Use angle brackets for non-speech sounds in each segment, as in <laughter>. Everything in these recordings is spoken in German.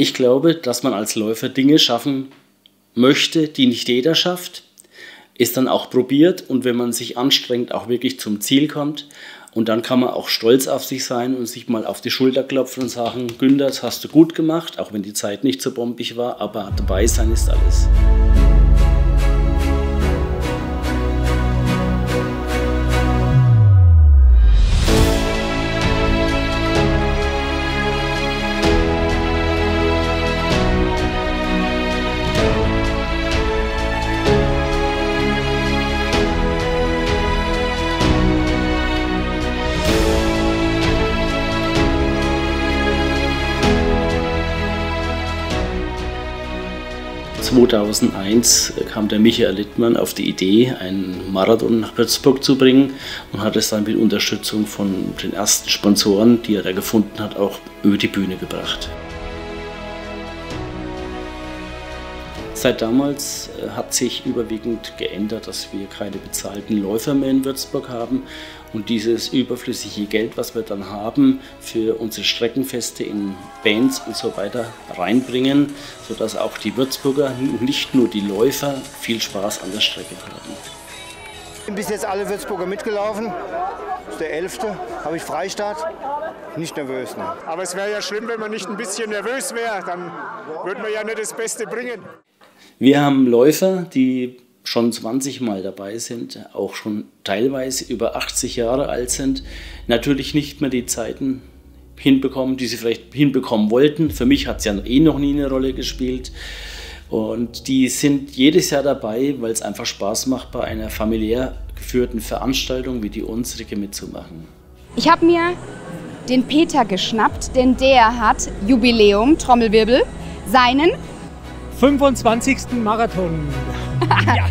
Ich glaube, dass man als Läufer Dinge schaffen möchte, die nicht jeder schafft, ist dann auch probiert und wenn man sich anstrengt, auch wirklich zum Ziel kommt. Und dann kann man auch stolz auf sich sein und sich mal auf die Schulter klopfen und sagen, Günther, das hast du gut gemacht, auch wenn die Zeit nicht so bombig war, aber dabei sein ist alles. 2001 kam der Michael Littmann auf die Idee, einen Marathon nach Würzburg zu bringen und hat es dann mit Unterstützung von den ersten Sponsoren, die er da gefunden hat, auch über die Bühne gebracht. Seit damals äh, hat sich überwiegend geändert, dass wir keine bezahlten Läufer mehr in Würzburg haben und dieses überflüssige Geld, was wir dann haben, für unsere Streckenfeste in Bands und so weiter reinbringen, sodass auch die Würzburger, nicht nur die Läufer, viel Spaß an der Strecke haben. Ich bin bis jetzt alle Würzburger mitgelaufen. Das ist der 11. habe ich Freistart. Nicht nervös. Ne? Aber es wäre ja schlimm, wenn man nicht ein bisschen nervös wäre. Dann würden wir ja nicht das Beste bringen. Wir haben Läufer, die schon 20 Mal dabei sind, auch schon teilweise über 80 Jahre alt sind, natürlich nicht mehr die Zeiten hinbekommen, die sie vielleicht hinbekommen wollten. Für mich hat es ja eh noch nie eine Rolle gespielt. Und die sind jedes Jahr dabei, weil es einfach Spaß macht, bei einer familiär geführten Veranstaltung wie die unsere mitzumachen. Ich habe mir den Peter geschnappt, denn der hat Jubiläum, Trommelwirbel, seinen 25. Marathon. <laughs> ja.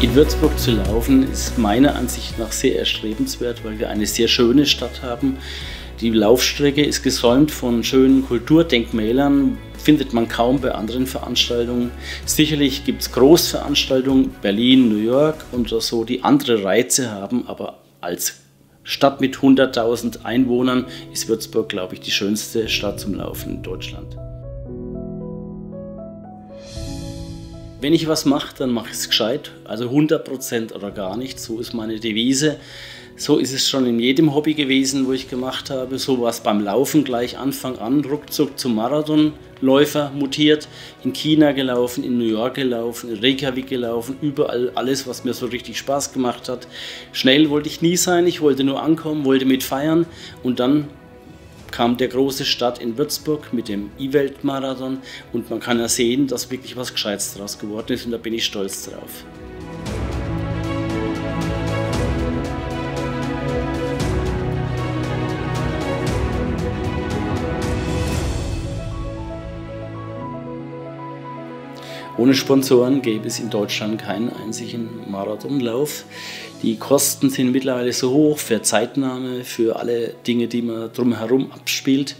In Würzburg zu laufen ist meiner Ansicht nach sehr erstrebenswert, weil wir eine sehr schöne Stadt haben. Die Laufstrecke ist gesäumt von schönen Kulturdenkmälern, findet man kaum bei anderen Veranstaltungen. Sicherlich gibt es Großveranstaltungen, Berlin, New York und so, die andere Reize haben, aber als Stadt mit 100.000 Einwohnern ist Würzburg, glaube ich, die schönste Stadt zum Laufen in Deutschland. Wenn ich was mache, dann mache ich es gescheit, also 100% oder gar nicht, so ist meine Devise. So ist es schon in jedem Hobby gewesen, wo ich gemacht habe. So war es beim Laufen gleich Anfang an, ruckzuck zum Marathonläufer mutiert, in China gelaufen, in New York gelaufen, in Reykjavik gelaufen, überall alles, was mir so richtig Spaß gemacht hat. Schnell wollte ich nie sein, ich wollte nur ankommen, wollte mit feiern und dann kam der große Start in Würzburg mit dem E-Welt-Marathon und man kann ja sehen, dass wirklich was Gescheites daraus geworden ist und da bin ich stolz drauf. Ohne Sponsoren gäbe es in Deutschland keinen einzigen Marathonlauf. Die Kosten sind mittlerweile so hoch für Zeitnahme, für alle Dinge, die man drumherum abspielt.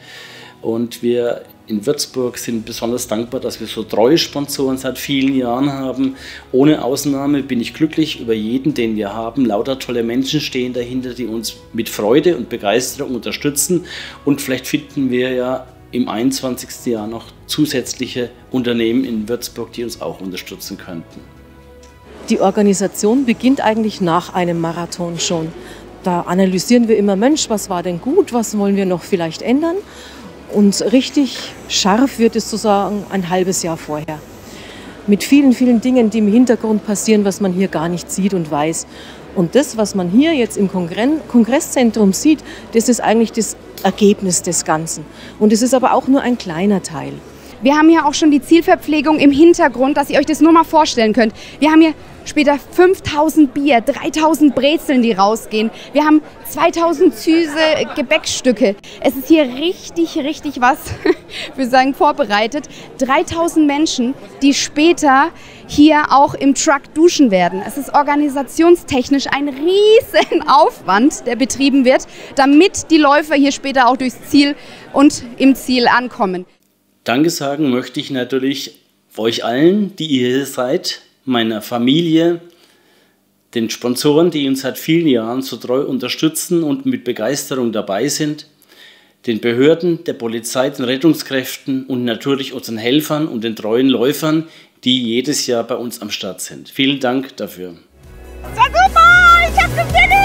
Und wir in Würzburg sind besonders dankbar, dass wir so treue Sponsoren seit vielen Jahren haben. Ohne Ausnahme bin ich glücklich über jeden, den wir haben. Lauter tolle Menschen stehen dahinter, die uns mit Freude und Begeisterung unterstützen. Und vielleicht finden wir ja im 21. Jahr noch zusätzliche Unternehmen in Würzburg, die uns auch unterstützen könnten. Die Organisation beginnt eigentlich nach einem Marathon schon. Da analysieren wir immer, Mensch, was war denn gut, was wollen wir noch vielleicht ändern? Und richtig scharf wird es sozusagen ein halbes Jahr vorher. Mit vielen, vielen Dingen, die im Hintergrund passieren, was man hier gar nicht sieht und weiß. Und das, was man hier jetzt im Kongresszentrum sieht, das ist eigentlich das Ergebnis des Ganzen. Und es ist aber auch nur ein kleiner Teil. Wir haben hier auch schon die Zielverpflegung im Hintergrund, dass ihr euch das nur mal vorstellen könnt. Wir haben hier später 5000 Bier, 3000 Brezeln, die rausgehen. Wir haben 2000 süße Gebäckstücke. Es ist hier richtig, richtig was, <laughs> wir sagen, vorbereitet. 3000 Menschen, die später hier auch im Truck duschen werden. Es ist organisationstechnisch ein riesen Aufwand, der betrieben wird, damit die Läufer hier später auch durchs Ziel und im Ziel ankommen. Danke sagen möchte ich natürlich euch allen, die ihr hier seid, meiner Familie, den Sponsoren, die uns seit vielen Jahren so treu unterstützen und mit Begeisterung dabei sind, den Behörden, der Polizei, den Rettungskräften und natürlich unseren Helfern und den treuen Läufern, die jedes Jahr bei uns am Start sind. Vielen Dank dafür. War super! Ich hab gewonnen!